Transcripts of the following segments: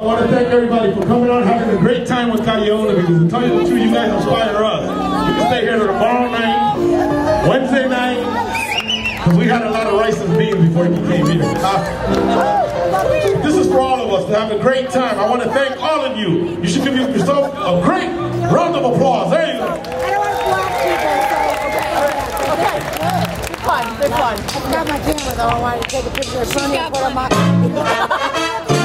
I want to thank everybody for coming out, having a great time with Calle Uno because to tell you the truth, you guys inspire us. You can stay here tomorrow night, Wednesday night, because we had a lot of rice and beans before you came here. Uh, this is for all of us to have a great time. I want to thank all of you. You should give yourself a great round of applause. There you go. I don't want to flash people, so okay. Okay. Fun, they're fun. I got my camera though. I wanted to take a picture of Sonny and put on my.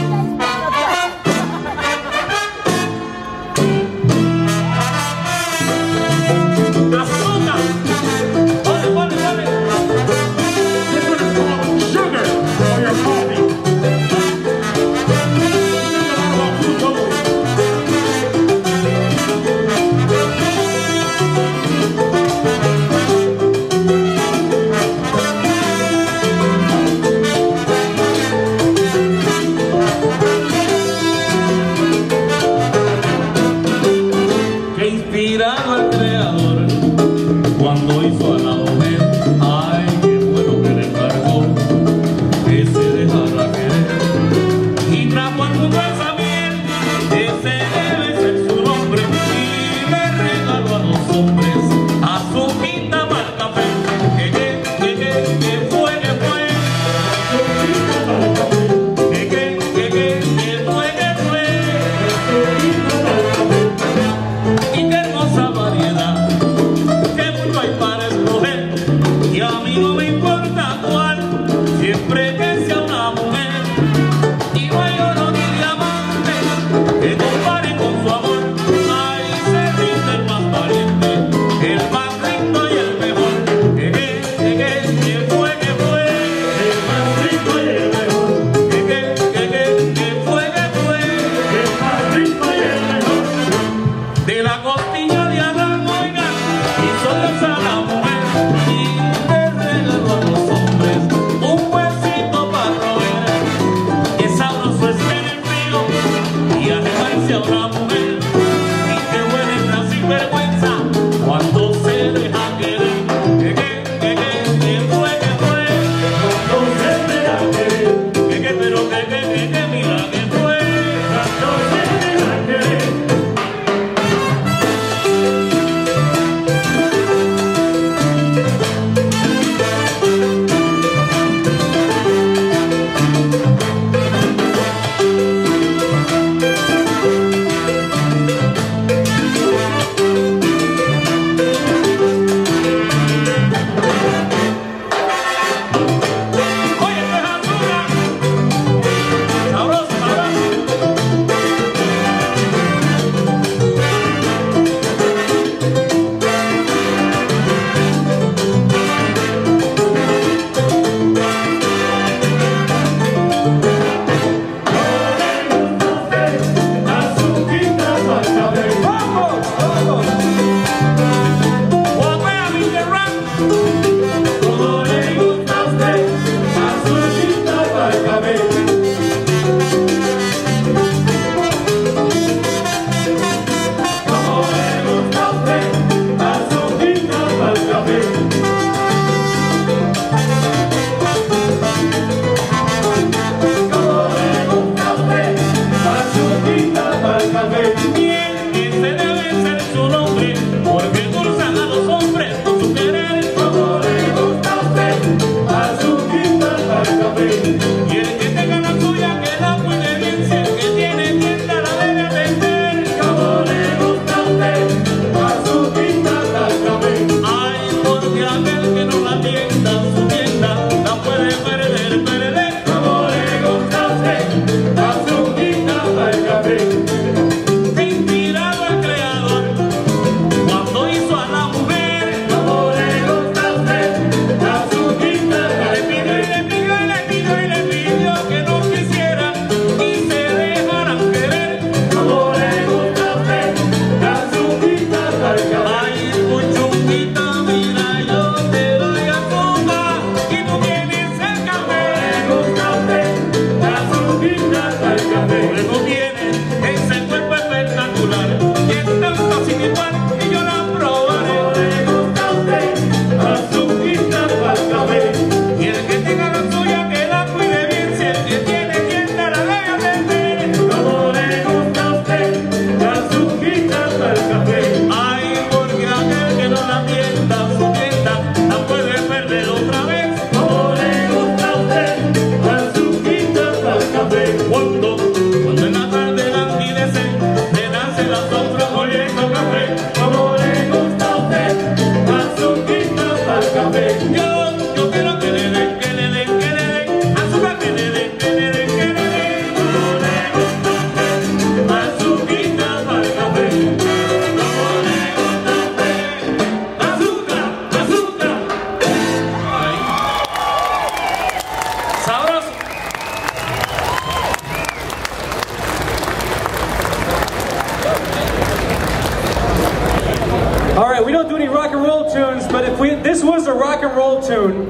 this was a rock and roll tune,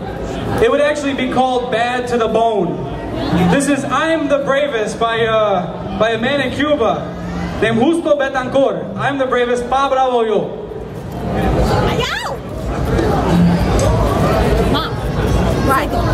it would actually be called Bad to the Bone. This is I'm the Bravest by, uh, by a man in Cuba named Justo Betancourt. I'm the Bravest, pa bravo yo. Mom.